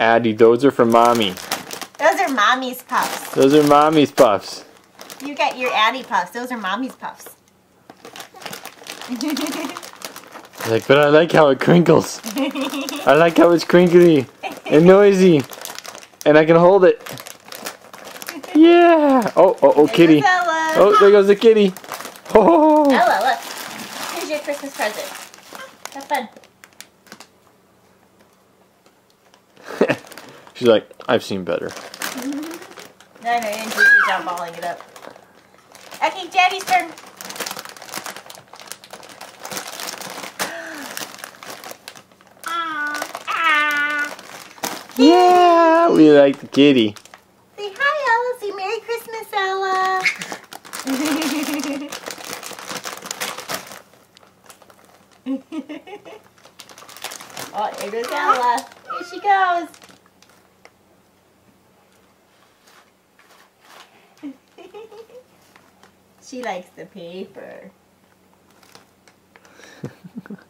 Adie, those are for mommy. Those are mommy's puffs. Those are mommy's puffs. You got your Adie puffs. Those are mommy's puffs. Like, but I like how it crinkles. I like how it's crinkly and noisy. And I can hold it. Yeah. Oh, oh, oh, kitty. Oh, there goes the kitty. Oh. Ella, look. Here's your Christmas present. Have fun. She's like, I've seen better. No, no, you didn't do a job balling it up. Okay, Daddy's turn. Ah. Yeah, we like the kitty. Say hi, Ella. Say Merry Christmas, Ella. oh, there goes Ella. Here she goes. She likes the paper.